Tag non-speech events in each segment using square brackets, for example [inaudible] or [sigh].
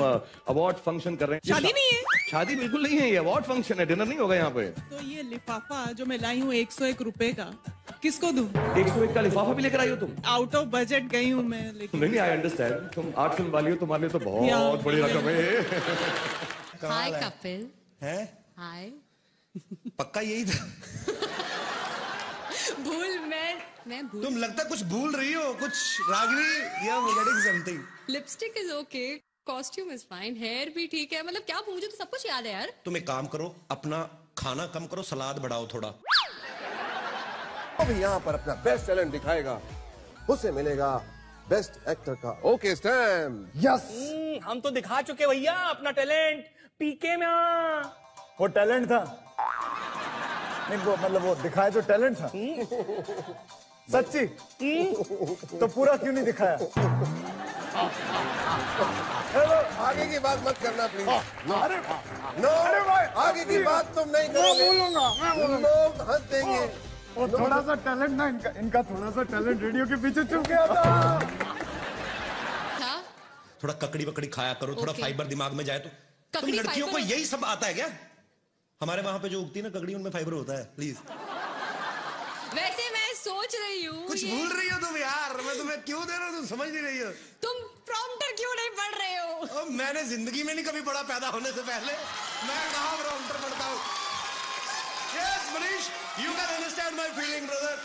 Award function कर रहे हैं। शादी नहीं है। शादी बिल्कुल नहीं है ये अवार्ड फ़ंक्शन है डिनर नहीं होगा यहाँ पे। तो ये लिफाफा जो मैं लाई हूँ एक सौ एक रुपए का किसको दूँ? एक सौ एक का लिफाफा भी लेकर आई हो तुम? आउट ऑफ़ बजट गई हूँ मैं लेकिन नहीं नहीं आई अंडरस्टैंड तुम आर्ट फ़िल्म वाली हो तुम्हारे लिए तो बहुत बड़ी रकम है। हाय कपिल। है? हाय पक्का यही था? [laughs] भूल मैं मैं भूल तुम लगता कुछ भूल रही हो कुछ रागनी या getting something lipstick is okay costume is fine hair भी ठीक है। मतलब क्या मुझे तो सब कुछ याद है यार। तुम एक काम करो अपना खाना कम करो सलाद बढ़ाओ थोड़ा। अभी यहाँ पर अपना बेस्ट टैलेंट दिखाएगा। उसे मिलेगा बेस्ट एक्टर का ओके स्टैम यस हम तो दिखा चुके भैया अपना टैलेंट पीके में वो टैलेंट था। नहीं वो मतलब वो दिखाया जो टैलेंट था। सच्ची? तो पूरा क्यों नहीं दिखाया? हेलो आगे की बात मत करना प्लीज़ अरे नो अरे भाई, आगे की बात तुम नहीं मैं करोगे। बोलूँगा मैं बोलूँगा लोग हंस देंगे वो थोड़ा सा टैलेंट ना इनका इनका थोड़ा सा टैलेंट रेडियो के पीछे चुप गया था। था थोड़ा ककड़ी वकड़ी खाया करो थोड़ा फाइबर दिमाग में जाए तो। तुम लड़कियों को यही सब आता है क्या? हमारे वहाँ पे जो उगती है ना ककड़ी उनमें फाइबर होता है प्लीज़ वैसे मैं सोच रही हूँ कुछ भूल रही हो तुम यार? मैं तुम्हें क्यों दे रहा हूँ? तुम समझ नहीं रही हो। तुम प्रॉम्प्टर क्यों नहीं पढ़ रहे हो? अब मैंने ज़िंदगी में नहीं कभी पढ़ा पैदा होने से पहले। मैं कहाँ प्रॉम्प्टर पढ़ता हूँ? Yes Manish you can understand my feeling brother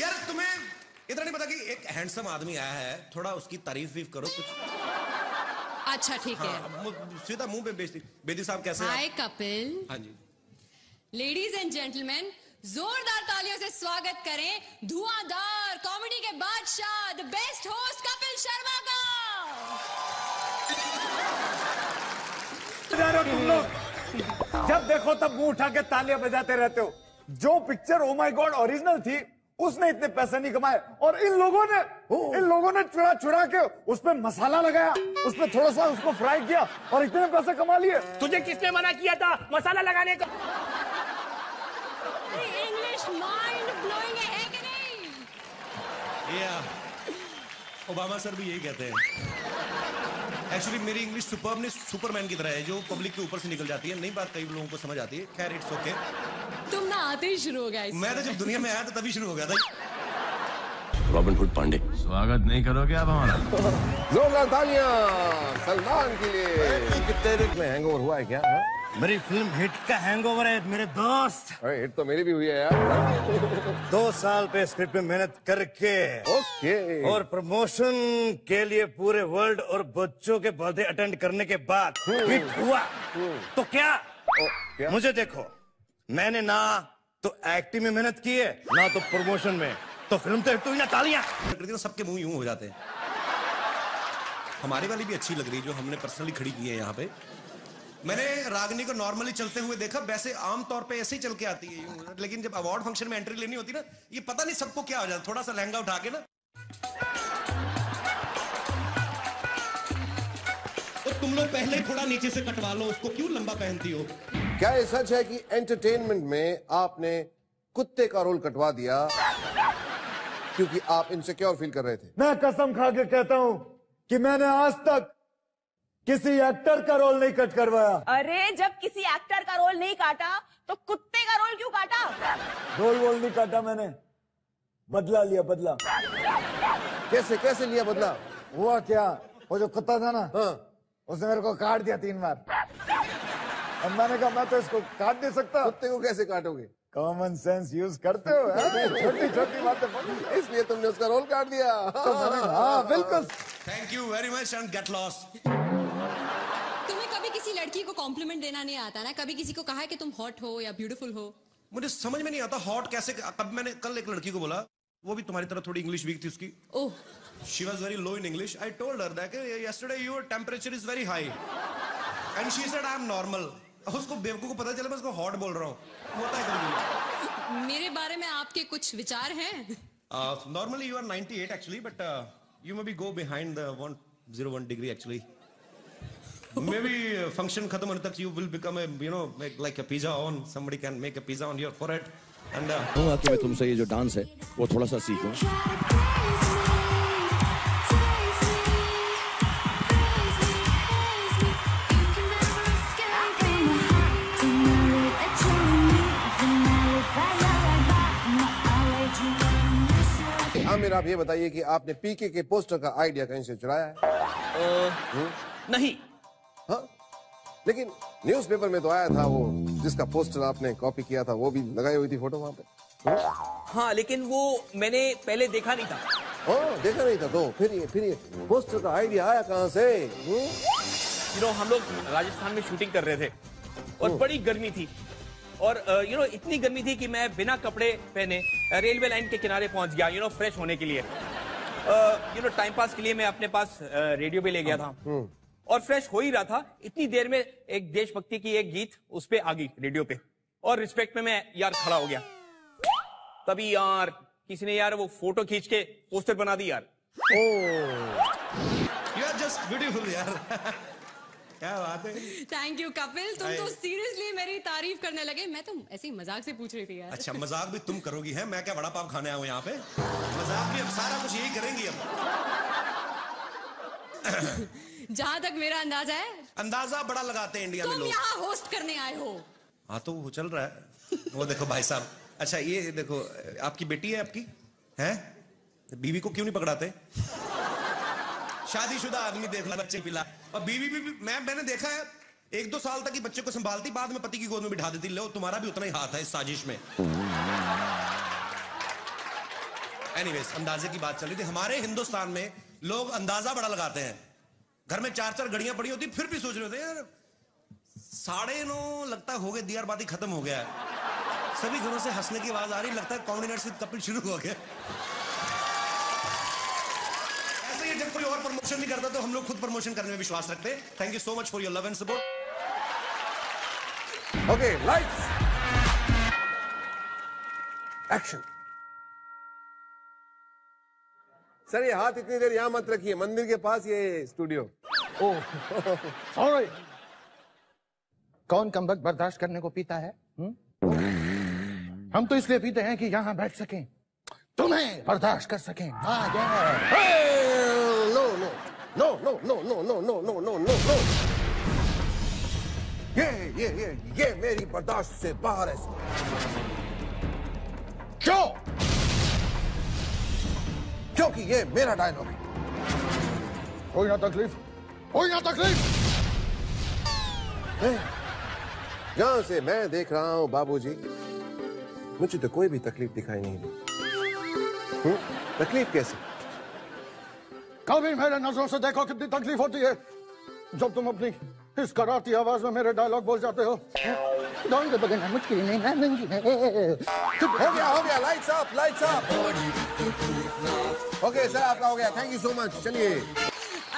यार तुम्हें इतना नहीं पता कि एक हैंडसम आदमी आया है थोड़ा उसकी तारीफ़ वीफ करो कुछ। अच्छा ठीक है। हाँ, सीधा मुँह पे बेचती बेदी साहब कैसे हाय कपिल। हाँ जी। लेडीज़ एंड जेंटलमैन जोरदार तालियों से स्वागत करें धुआंधार कॉमेडी के बादशाह the best host Kapil Sharma का। तुम लोग जब देखो तब मुँह उठा के तालियाँ बजाते रहते हो। जो picture oh my god original थी उसने इतने पैसे नहीं कमाए और इन लोगों ने इन लोगों ने चुरा चुरा के उस पर मसाला लगाया उस पर थोड़ा सा उसको फ्राई किया और इतने पैसे कमा लिए। तुझे किसने मना किया था? मसाला लगाने का इंग्लिश mind-blowing है कि नहीं Yeah. ओबामा सर भी यही कहते हैं। एक्चुअली मेरी इंग्लिश सुपर ने सुपरमैन की तरह है जो पब्लिक के ऊपर से निकल जाती है। नई बात कई लोगों को समझ आती है। खैर इट्स ओके तुम ना आते ही शुरू हो गया। मैं तो जब दुनिया में आया था तभी शुरू हो गया था। Robin Hood Pandey. स्वागत नहीं करोगे आप हमारा? जोरदार तालियाँ सलमान के लिए। कितने दिन में हैंगओवर हुआ है क्या हाँ? मेरी फ़िल्म हिट का हैंगओवर है मेरे दोस्त। अरे हिट तो मेरी भी हुई है यार। दो साल पे स्क्रिप्ट पे मेहनत करके। ओके। और प्रमोशन के लिए पूरे वर्ल्ड और बच्चों के बर्थडे अटेंड करने के बाद हिट हुआ। तो क्या? क्या? मुझे देखो मैंने ना तो एक्टिंग में मेहनत की है ना तो प्रमोशन में। तो फ़िल्म तो हिट ना तालियाँ। में सबके मुँह यूँ हो जाते हैं। हमारी वाली भी अच्छी लग रही जो हमने पर्सनली खड़ी की है यहाँ पे। मैंने रागनी को नॉर्मली चलते हुए देखा, वैसे आम तौर पे ऐसे ही चल के आती है लेकिन जब अवार्ड फ़ंक्शन में एंट्री लेनी होती ना, ये पता नहीं सबको क्या हो जाता थोड़ा सा लहंगा उठा के ना। तो तुम लोग पहले थोड़ा नीचे से कटवा लो, उसको क्यों लंबा पहनती हो? क्या ये सच है कि एंटरटेनमेंट में आपने कुत्ते का रोल कटवा दिया? क्योंकि आप इनसिक्योर फील कर रहे थे। मैं कसम खा के कहता हूँ कि मैंने आज तक किसी एक्टर का रोल नहीं कट करवाया। अरे जब किसी एक्टर का रोल नहीं काटा तो कुत्ते का रोल क्यों काटा? रोल वोल नहीं काटा मैंने। बदला लिया बदला। कैसे कैसे लिया बदला? हुआ क्या? वो जो कुत्ता था ना हाँ। उसने मेरे को काट दिया तीन बार। अब मैंने कहा मैं तो इसको काट नहीं सकता। कुत्ते को कैसे काटोगे? कॉमन सेंस यूज़ करते हो [laughs] छोटी छोटी बातें इसलिए तुमने उसका रोल काट दिया। तो हाँ बिल्कुल। Thank you very much and get lost तुम्हें कभी किसी लड़की को कॉम्प्लीमेंट देना नहीं आता ना? कभी किसी को कहा है कि तुम हॉट हो या ब्यूटीफुल हो? मुझे समझ में नहीं आता हॉट कैसे कब मैंने कल एक लड़की को बोला वो भी तुम्हारी तरह थोड़ी इंग्लिश वीक थी उसकी। ओह। Very low in English. I told her that "Hey, yesterday your temperature is very high. And she said I am normal. अब उसको बेवकूफ़ को पता चला मैं उसको हॉट बोल रहा हूँ। होता है कभी मेरे बारे में आपके कुछ विचार हैं? Normally you are 98 actually but you maybe go behind the 101 degree actually maybe function खत्म होने तक you will become a you know like a pizza on somebody can make a pizza on your forehead and uh, कहूँगा मैं तुमसे ये जो dance है वो थोड़ा सा सीखूं। आमिर आप ये बताइए कि आपने पीके के पोस्टर का आइडिया कहीं से चुराया है? आ, नहीं। हाँ? लेकिन न्यूज़पेपर में तो आया था वो जिसका पोस्टर आपने कॉपी किया था वो भी लगाई हुई थी फ़ोटो वहाँ पे। हाँ लेकिन वो मैंने पहले देखा नहीं था। हाँ देखा नहीं था तो फिर ये फिर ये पोस्टर का आइडिया आया कहाँ से? हम्म? यू नो हम लोग राजस्थान में शूटिंग कर रहे थे और बड़ी गर्मी थी। और यू नो इतनी गर्मी थी कि मैं बिना कपड़े पहने रेलवे लाइन के किनारे पहुँच गया यू नो फ्रेश होने के लिए। यू नो टाइम पास के लिए मैं अपने पास रेडियो भी ले गया था। और फ्रेश हो ही रहा था। इतनी देर में एक देशभक्ति की एक गीत उस पर आ गई रेडियो पे। और रिस्पेक्ट में मैं यार खड़ा हो गया। तभी यार किसी ने यार वो फ़ोटो खींच के पोस्टर बना दी यार। यू आर जस्ट ब्यूटीफुल यार। [laughs] क्या बात है? Thank you Kapil. तुम तो सीरियसली मेरी तारीफ़ करने लगे। मैं तो ऐसे ही मज़ाक से पूछ रही थी यार। अच्छा मज़ाक भी तुम करोगी है? मैं क्या बड़ा पाव खाने आया हूँ यहाँ पे? मज़ाक भी अब सारा कुछ यही करेंगी अब। [coughs] जहाँ तक मेरा अंदाज़ा है अंदाज़ा बड़ा लगाते हैं इंडिया में तुम लोग। यहाँ होस्ट करने आए हो। हाँ तो वो चल रहा है। वो देखो भाई साहब अच्छा ये देखो आपकी बेटी है आपकी? है? बीवी को क्यों नहीं पकड़ाते? शादीशुदा आदमी देख ला बच्चे पिला। और बीवी भी, भी मैं मैंने देखा है एक दो साल तक ही बच्चे को संभालती बाद में पति की गोद में बिठा देती लो तुम्हारा भी उतना ही हाथ है इस साजिश में। एनीवेज अंदाजे की बात चल रही थी। हमारे हिंदुस्तान में लोग अंदाज़ा बड़ा लगाते हैं। घर में चार चार घड़ियाँ पड़ी होती फिर भी सोच रहे होते यार साढ़े नौ लगता हो गए दियार बाती खत्म हो गया है। सभी घरों से हंसने की आवाज़ आ रही लगता है कॉमेडी नाइट से कपिल शुरू हो गया। ही जब कोई और प्रमोशन नहीं करता तो हम लोग खुद प्रमोशन करने में विश्वास रखते हैं। Thank you so much for your love and support okay lights action sir ये हाथ इतनी देर यहाँ मत रखिए। मंदिर के पास ये स्टूडियो सॉरी [laughs] कौन कम वक्त बर्दाश्त करने को पीता है? हुँ? हम तो इसलिए पीते हैं कि यहाँ बैठ सकें। तुम्हें बर्दाश्त कर सकें। हाँ, no no no no no no no no no no ये ये ये ये मेरी बर्दाश्त से बाहर है क्यों क्योंकि ये मेरा डायलॉग है कोई ना तकलीफ़ कोई ना तकलीफ़ जहाँ से मैं देख रहा हूँ बाबूजी मुझे तो कोई भी तकलीफ़ दिखाई नहीं दी? तकलीफ़ कैसे कभी मेरे नज़रों से देखो कितनी तकलीफ़ होती है। जब तुम अपनी इस कराती आवाज़ में मेरे डायलॉग बोल जाते हो। मुश्किल नहीं है? हो गया हो गया। Lights up lights up okay sir आपका हो गया। थैंक यू सो मच चलिए।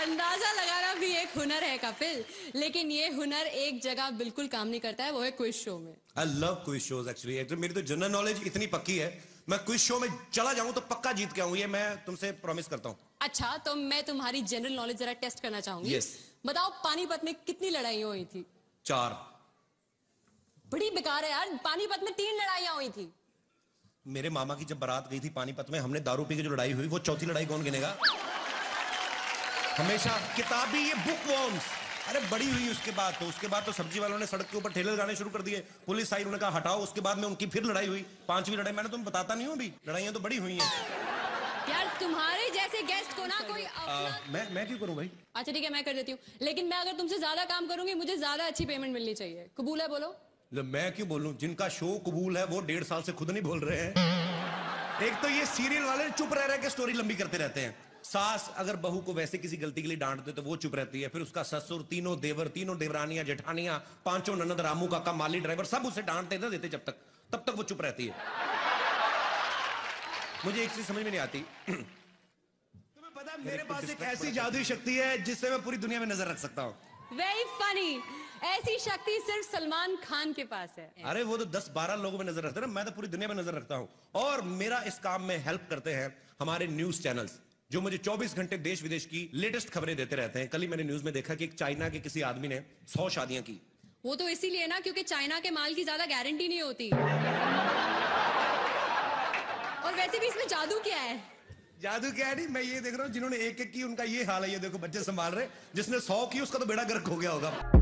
अंदाज़ा लगाना भी एक हुनर है कपिल लेकिन ये हुनर एक जगह बिल्कुल काम नहीं करता है वो है क्विज शो में। I love quiz shows actually मेरी तो जनरल नॉलेज इतनी पक्की है। मैं क्विज शो में चला जाऊँ तो पक्का जीत के आऊँ ये मैं तुमसे प्रॉमिस करता हूँ। अच्छा तो मैं तुम्हारी जनरल नॉलेज जरा टेस्ट करना चाहूँगी। Yes. बताओ पानीपत में कितनी लड़ाई हुई थी? चार। बड़ी बेकार है यार पानीपत में तीन लड़ाइयाँ हुई थी। मेरे मामा की जब बारात गई थी पानीपत में हमने दारू पी की जो लड़ाई हुई वो चौथी लड़ाई कौन गिनेगा? हमेशा किताबी ये बुक वॉर्म्स अरे बड़ी हुई उसके बाद तो उसके बाद तो सब्ज़ी वालों ने सड़क के ऊपर ठेले लगाने शुरू कर दिए। पुलिस आई उन्होंने कहा हटाओ उसके बाद में उनकी फिर लड़ाई हुई। पांचवी लड़ाई मैंने तुम बताता नहीं हूँ अभी। लड़ाइयाँ तो बड़ी हुई हैं। यार तुम्हारे जैसे गेस्ट को ना कोई आ, अपना मैं मैं क्यों करूँ भाई? अच्छा ठीक है मैं कर देती हूँ। लेकिन मैं अगर तुमसे ज़्यादा काम करूँगी मुझे ज़्यादा अच्छी पेमेंट मिलनी चाहिए। कबूल है बोलो? मैं क्यों बोलूँ? जिनका शो कबूल है वो डेढ़ साल से खुद नहीं बोल रहे हैं। एक तो ये सीरियल वाले चुप रह रहे के स्टोरी लंबी करते रहते हैं। सास अगर बहू को वैसे किसी गलती के लिए डांटते तो वो चुप रहती है। फिर उसका ससुर तीनों देवर तीनों देवरानियाँ जेठानियाँ पाँचों ननद रामू काका माली ड्राइवर सब उसे डांटते ना देते जब तक। तब तक वो चुप रहती है। मुझे एक चीज़ समझ में नहीं आती। तुम्हें पता है मेरे पास एक ऐसी जादुई शक्ति है जिससे मैं पूरी दुनिया में नज़र रख सकता हूँ। वेरी फनी ऐसी शक्ति सिर्फ़ सलमान खान के पास है। अरे वो तो दस बारह लोगों में नज़र रखते हैं ना मैं तो पूरी दुनिया में नज़र रखता हूँ। और मेरा इस काम में हेल्प करते हैं हमारे न्यूज़ चैनल्स। जो मुझे 24 घंटे देश विदेश की लेटेस्ट खबरें देते रहते हैं। कल ही मैंने न्यूज़ में देखा कि एक चाइना के किसी आदमी ने 100 शादियाँ की। वो तो इसीलिए ना क्योंकि चाइना के माल की ज़्यादा गारंटी नहीं होती। और वैसे भी इसमें जादू क्या है? जादू क्या है? नहीं मैं ये देख रहा हूँ जिन्होंने एक एक की उनका ये हाल है। ये देखो बच्चे संभाल रहे जिसने सौ की उसका तो बेड़ा गर्क हो गया होगा।